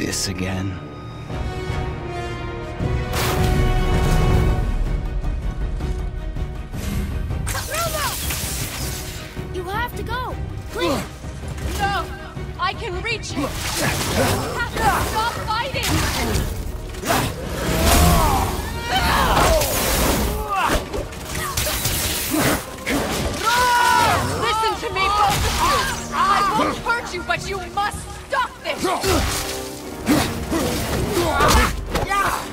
This again? You have to go! Quick! No! I can reach him! Stop fighting! Listen to me, both of you! I won't hurt you, but you must stop this! I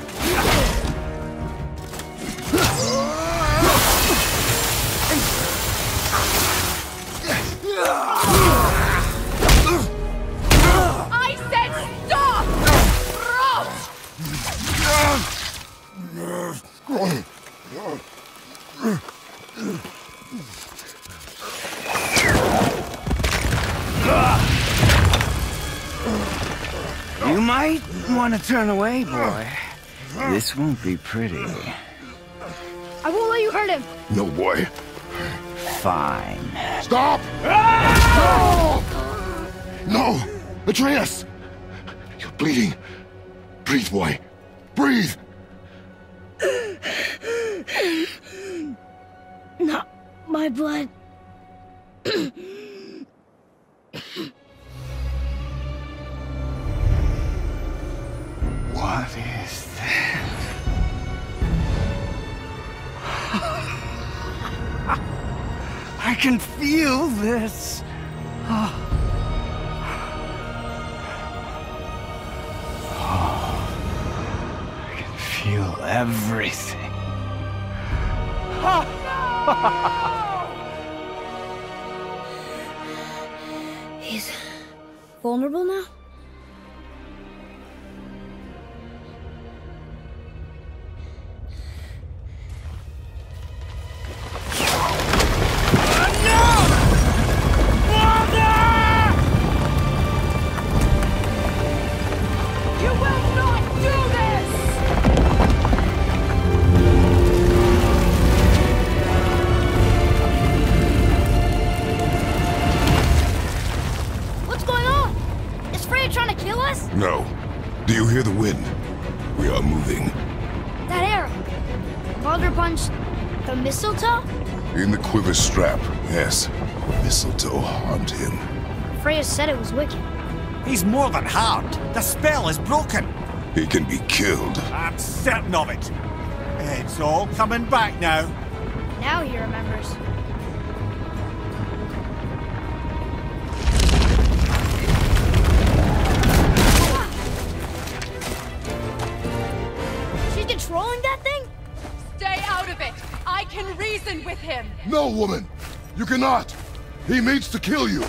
want to turn away, boy. This won't be pretty. I won't let you hurt him! No, boy. Fine. Stop! No! No! Atreus! You're bleeding. Breathe, boy. Breathe! Not my blood. What is that? I can feel this. I can feel everything. He's vulnerable now? they trying to kill us? No. Do you hear the wind? We are moving. That arrow. Baldur punch. The mistletoe? In the quiver strap, yes. Mistletoe harmed him. Freya said it was wicked. He's more than harmed. The spell is broken. He can be killed. I'm certain of it. It's all coming back now. Now he remembers. Controlling that thing? Stay out of it. I can reason with him. No, woman! You cannot! He means to kill you!